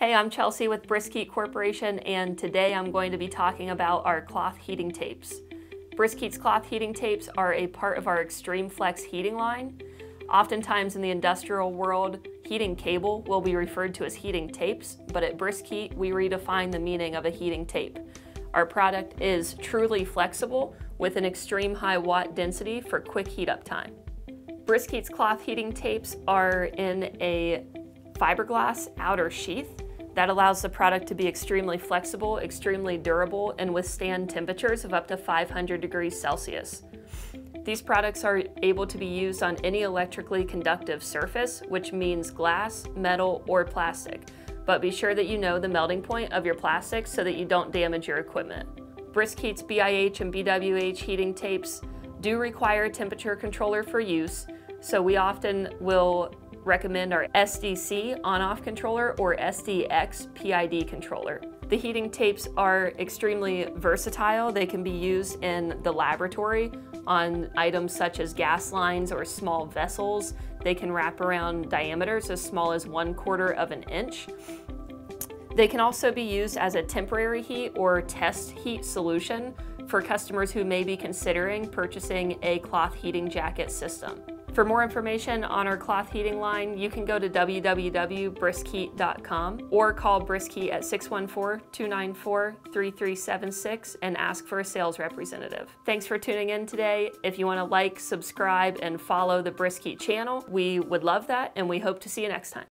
Hey, I'm Chelsie with BriskHeat Corporation, and today I'm going to be talking about our cloth heating tapes. BriskHeat's cloth heating tapes are a part of our XtremeFLEX heating line. Oftentimes in the industrial world, heating cable will be referred to as heating tapes, but at BriskHeat, we redefine the meaning of a heating tape. Our product is truly flexible with an extreme high watt density for quick heat up time. BriskHeat's cloth heating tapes are in a fiberglass outer sheath that allows the product to be extremely flexible, extremely durable, and withstand temperatures of up to 500 degrees Celsius. These products are able to be used on any electrically conductive surface, which means glass, metal, or plastic. But be sure that you know the melting point of your plastic so that you don't damage your equipment. BriskHeat's BIH and BWH heating tapes do require a temperature controller for use, so we often will recommend our SDC on-off controller or SDX PID controller. The heating tapes are extremely versatile. They can be used in the laboratory on items such as gas lines or small vessels. They can wrap around diameters as small as one quarter of an inch. They can also be used as a temporary heat or test heat solution for customers who may be considering purchasing a cloth heating jacket system. For more information on our cloth heating line, you can go to www.briskheat.com or call BriskHeat at 614-294-3376 and ask for a sales representative. Thanks for tuning in today. If you want to like, subscribe, and follow the BriskHeat channel, we would love that and we hope to see you next time.